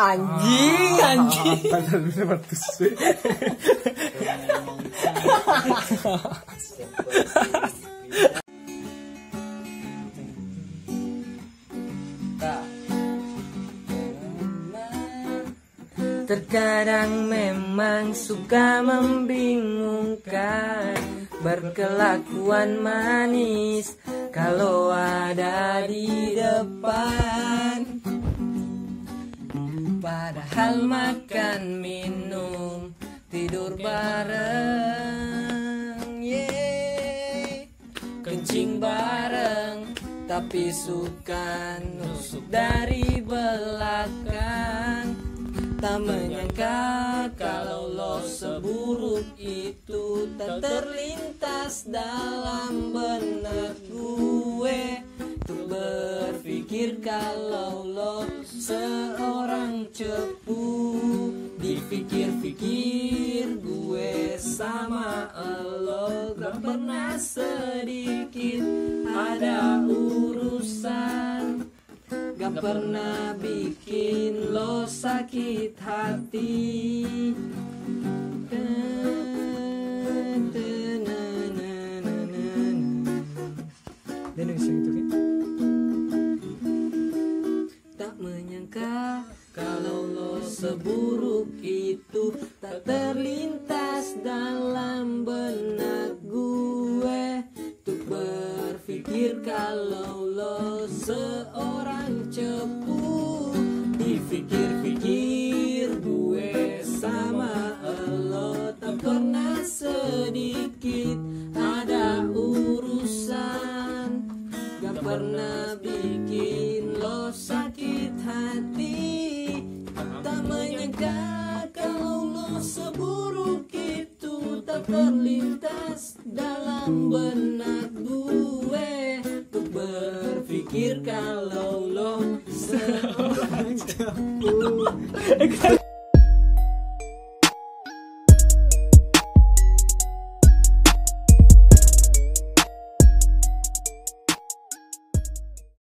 Anjing, anjing. Padahal bisa batus sih. Terkadang memang suka membingungkan Berkelakuan manis Kalau ada di depan Padahal makan minum Tidur bareng. Kencing bareng Tapi suka nusuk dari belakang Tak menyangka kalau lo seburuk itu Tak terlintas dalam benak gue Tuh berpikir kalau lo seorang cepu Dipikir-pikir gue sama lo Gak pernah sedikit ada urusan. Gak pernah bikin lo sakit hati. Dia nangis gitu kan. Menyangka kalau lo seburuk itu Tak terlintas dalam benak gue. Untuk berpikir kalau lo seorang cepu Dipikir-pikir gue sama lo Tak pernah sedikit. Ada urusan Gak pernah hati Tak menyangka kalau lo seburuk itu Tak terlintas dalam benak gue. Untuk berpikir kalau lo seorang cepu